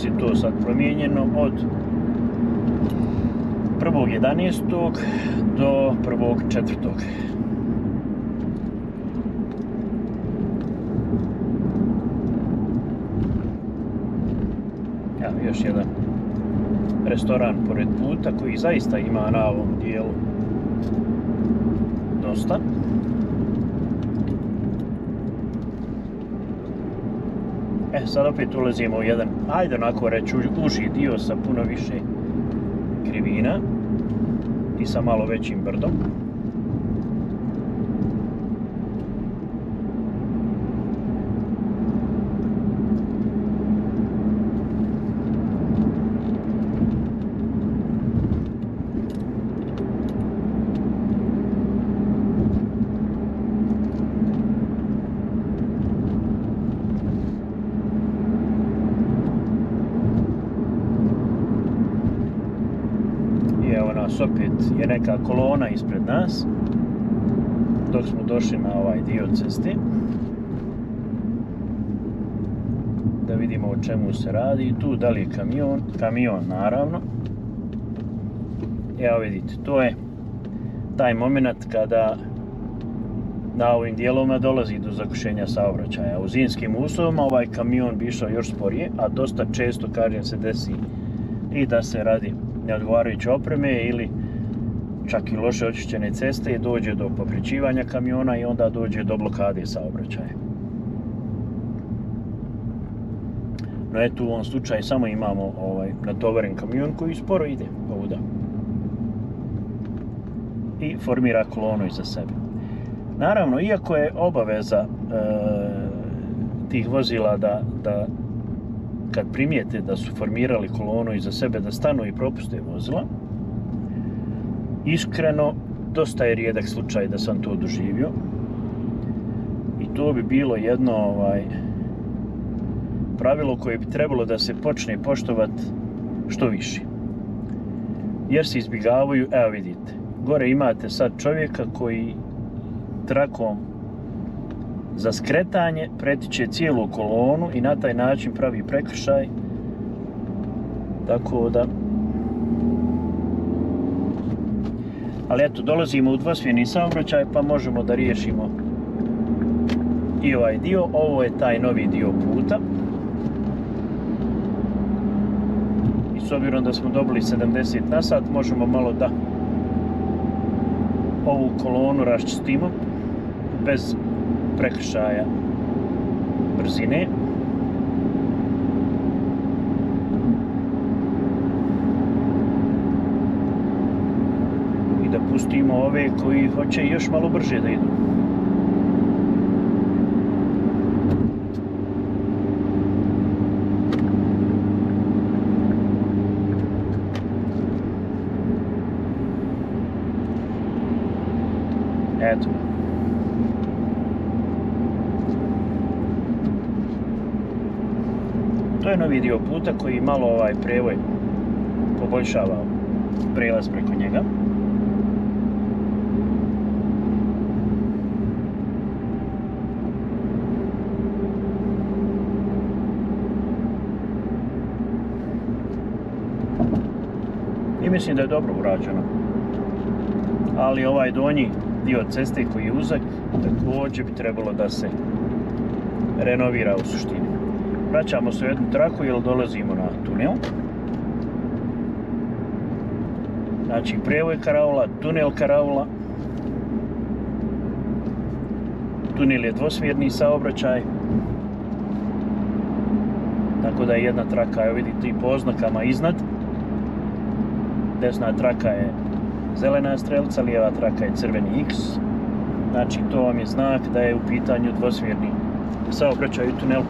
Nas je to sad promijenjeno od 1.11. do 1.4. Evo još jedan restoran pored puta koji zaista ima na ovom dijelu dosta. E, sad opet ulazimo u jedan, ajde onako reći, uži dio sa puno više krivina i sa malo većim brdom. I evo nas opet je neka kolona ispred nas dok smo došli na ovaj dio ceste da vidimo o čemu se radi tu da li je kamion kamion naravno evo vidite to je taj moment kada na ovim dijelovima dolazi do zakušenja saobraćaja. U zimskim uslovima ovaj kamion bi išao još sporije, a dosta često, kažem, se desi i da se radi neodgovarajuće opreme ili čak i loše očišćene ceste dođe do popričivanja kamiona i onda dođe do blokade saobraćaja. No eto u ovom slučaju samo imamo ovaj natovaren kamion koji sporo ide ovuda i formira kolonu iza sebe. Naravno, iako je obaveza e, tih vozila da, da kad primijete da su formirali kolonu iza sebe da stanu i propuste vozila, iskreno, dosta je rijedak slučaj da sam to doživio. I to bi bilo jedno ovaj, pravilo koje bi trebalo da se počne poštovati što više. Jer se izbjegavaju, evo vidite, gore imate sad čovjeka koji trakom za skretanje pretiče cijelu kolonu i na taj način pravi prekršaj. Tako da... Ali eto, dolazimo u dvosmjerni saobraćaj pa možemo da riješimo i ovaj dio. Ovo je taj novi dio puta. I s obzirom da smo dobili 70 na sat, možemo malo da ovu kolonu raščistimo bez prekršaja brzine. I da pustimo ove koji hoće još malo brže da idu. Eto. To je novi dio puta koji malo ovaj prevoj poboljšava prelaz preko njega. Mislim da je dobro urađeno. Ali ovaj donji dio ceste koji je uzak također bi trebalo da se renovira u suštini. Vraćamo se u jednu traku jer dolazimo na tunel. Znači prevoj Karaula, tunel Karaula. Tunel je dvosmjerni saobraćaj. Tako da je jedna traka, evo vidite i po oznakama iznad. Desna traka je zelena strelca, lijeva traka je crveni X. Znači to vam je znak da je u pitanju dvosmjerni saobraćaj u tunelu.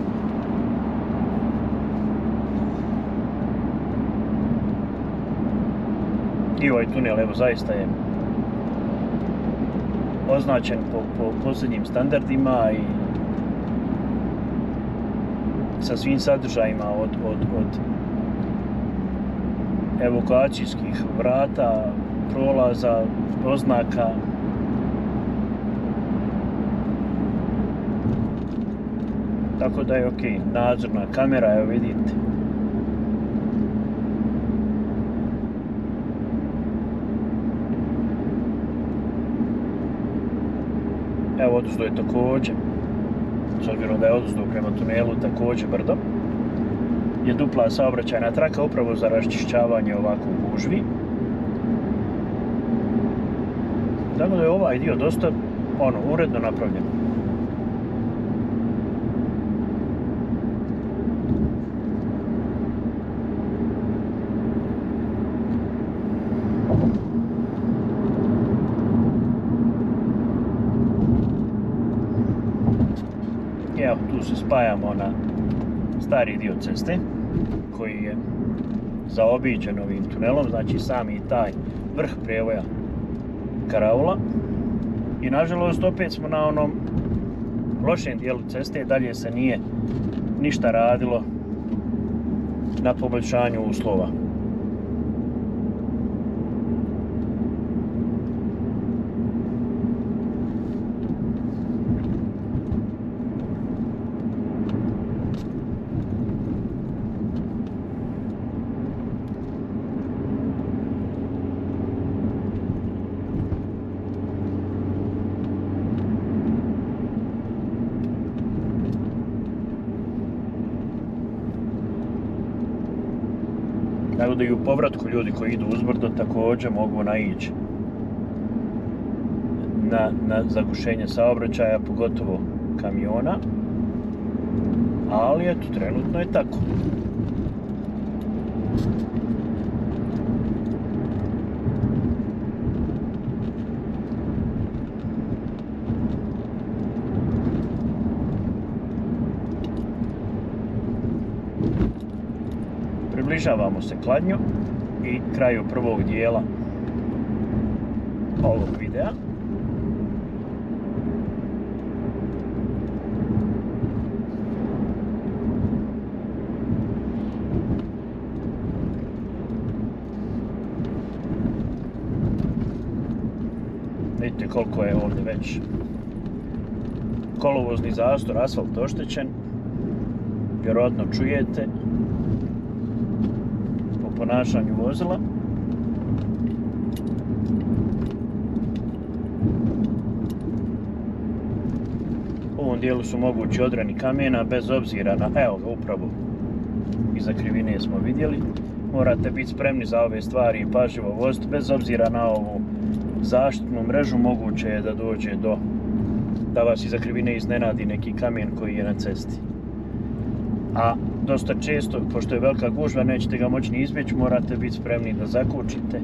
I ovaj tunel, evo, zaista je označen po, po posljednjim standardima i sa svim sadržajima od, od, od evakuacijskih vrata, prolaza, oznaka. Tako da je ok, nadzorna kamera, evo vidite. Evo oduzdo je također, s obzirom da je oduzdo prema tunelu također brdo, je dupla saobraćajna traka upravo za raščišćavanje ovakvog gužvi. Tako da je ovaj dio dosta ono, uredno napravljen. Evo, tu se spajamo na stari dio ceste koji je zaobiđen ovim tunelom, znači sami taj vrh prevoja Karaula i nažalost opet smo na onom lošem dijelu ceste, dalje se nije ništa radilo na poboljšanju uslova. Tako da i u povratku ljudi koji idu uzbrdo također mogu naići na, na zagušenje saobraćaja, pogotovo kamiona. Ali eto, trenutno je tako. Približavamo se kladnju i kraju prvog dijela ovog videa. Vidite koliko je ovdje već kolovozni zastor, asfalt oštećen. Vjerojatno čujete ponašanju vozila. U ovom dijelu su mogući odrani kamena bez obzira na, evo ga upravo iza krivine smo vidjeli. Morate biti spremni za ove stvari i pažljivo voziti bez obzira na ovu zaštitnu mrežu moguće je da dođe do da vas iza krivine iznenadi neki kamen koji je na cesti. A dosta često, pošto je velika gužva, nećete ga moći ni izbjeći, morate biti spremni da zakučite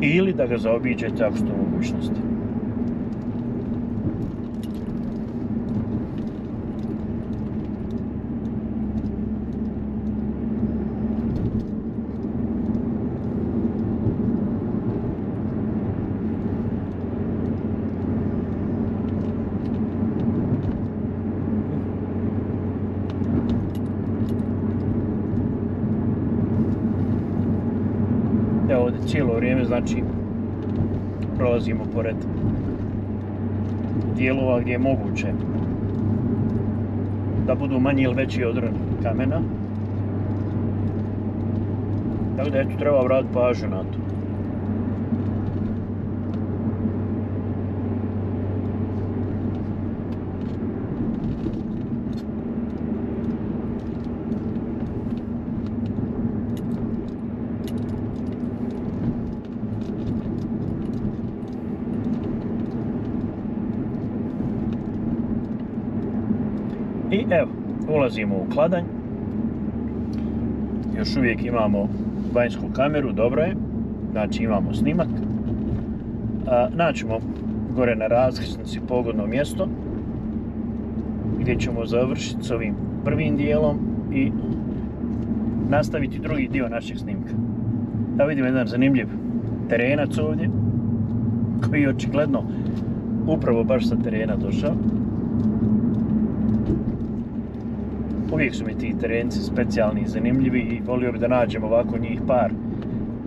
ili da ga zaobiđete ako ste u mogućnosti. Evo ovdje cijelo vrijeme, znači, prolazimo pored dijelova gdje je moguće da budu manji ili veći odron kamena. Tako da eto, treba vratiti pažnju na to. I evo, ulazimo u kladanj. Još uvijek imamo vanjsku kameru, dobro je. Znači imamo snimak. Naćemo gore na raskrsnici pogodno mjesto gdje ćemo završiti s ovim prvim dijelom i nastaviti drugi dio našeg snimka. Da vidimo jedan zanimljiv terenac ovdje koji je očigledno upravo baš sa terena došao. Uvijek su mi ti terenci specijalni i zanimljivi i volio bi da nađemo ovako njih par,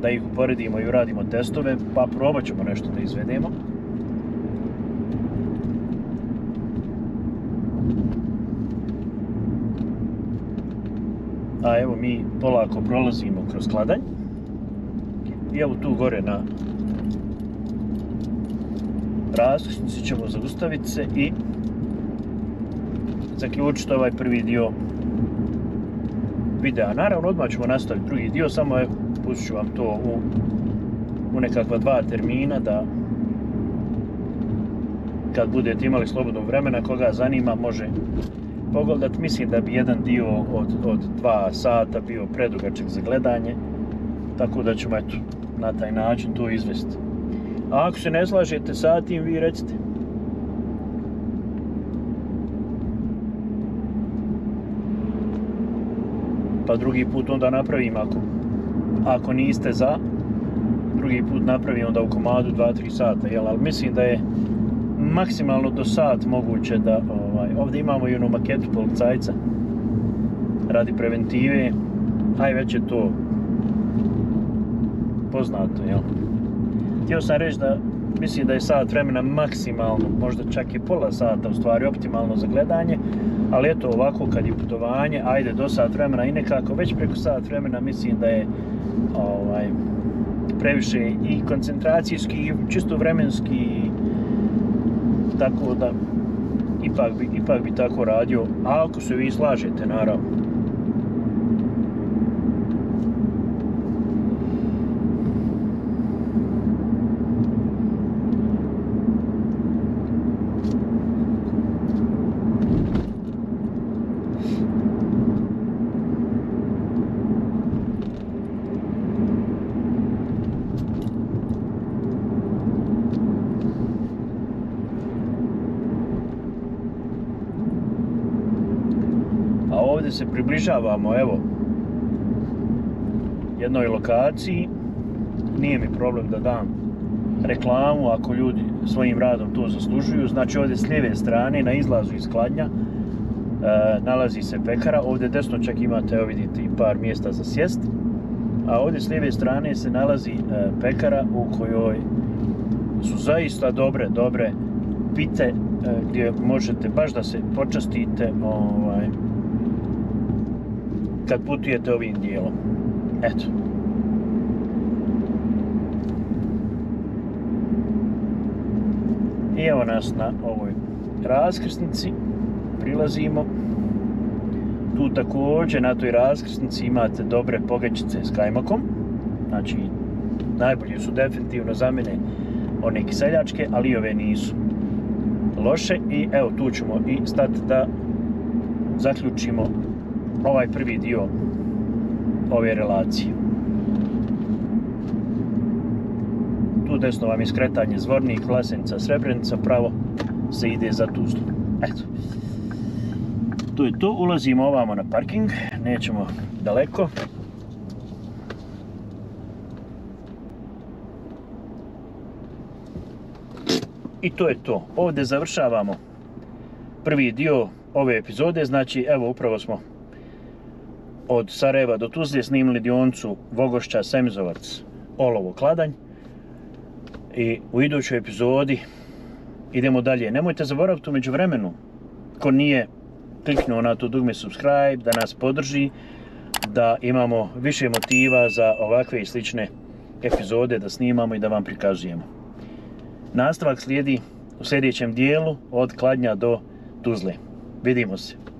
da ih uporedimo i uradimo testove, pa probat ćemo nešto da izvedemo. A evo mi polako prolazimo kroz kladanj. I evo tu gore na raskrsnici ćemo zaustaviti se i zaključiti ovaj prvi dio videa. Naravno, odmah ćemo nastaviti drugi dio, samo evo, pustit ću vam to u, u nekakva dva termina da kad budete imali slobodnog vremena, koga zanima, može pogledat. Mislim da bi jedan dio od, od dva sata bio predugačak za gledanje, tako da ćemo eto, na taj način to izvesti. A ako se ne slažete sa tim, vi recite. Pa drugi put onda napravim ako, ako niste za drugi put napravim onda u komadu 2-3 sata jel? ali mislim da je maksimalno do sat moguće da ovaj, ovdje imamo i onu maketu policajca radi preventive aj već je to poznato jel? htio sam reći da mislim da je sat vremena maksimalno, možda čak i pola sata u stvari optimalno za gledanje, ali eto ovako kad je putovanje, ajde do sat vremena. I nekako već preko sat vremena mislim da je ovaj, previše i koncentracijski i čisto vremenski tako da ipak bi, ipak bi tako radio, a ako se vi slažete naravno. Ovdje se približavamo, evo, jednoj lokaciji. Nije mi problem da dam reklamu ako ljudi svojim radom to zaslužuju. Znači ovdje s lijeve strane na izlazu iz Kladnja e, nalazi se pekara. Ovdje desno čak imate, evo vidite, i par mjesta za sjest. A ovdje s lijeve strane se nalazi e, pekara u kojoj su zaista dobre, dobre pite e, gdje možete baš da se počastite ovaj, kad putujete ovim dijelom. Eto. I evo nas na ovoj raskrsnici. Prilazimo. Tu također na toj raskrsnici imate dobre pogačice s kajmakom. Znači, najbolje su definitivno za mene one kiseljačke, ali i ove nisu loše. I evo tu ćemo i stati da zaključimo ovaj prvi dio ove relacije. Tu desno vam je skretanje Zvornik, Vlasenica, Srebrenica, pravo se ide za Tuzlu. Eto. To je to, ulazimo ovamo na parking, nećemo daleko. I to je to. Ovdje završavamo prvi dio ove epizode, znači evo upravo smo od Sarajeva do Tuzle snimili dioncu Vogošća Semizovac Olovo Kladanj i u idućoj epizodi idemo dalje. Nemojte zaboraviti umeđu vremenu ko nije kliknuo na to dugme subscribe da nas podrži da imamo više motiva za ovakve i slične epizode da snimamo i da vam prikazujemo. Nastavak slijedi u sljedećem dijelu od Kladnja do Tuzle. Vidimo se.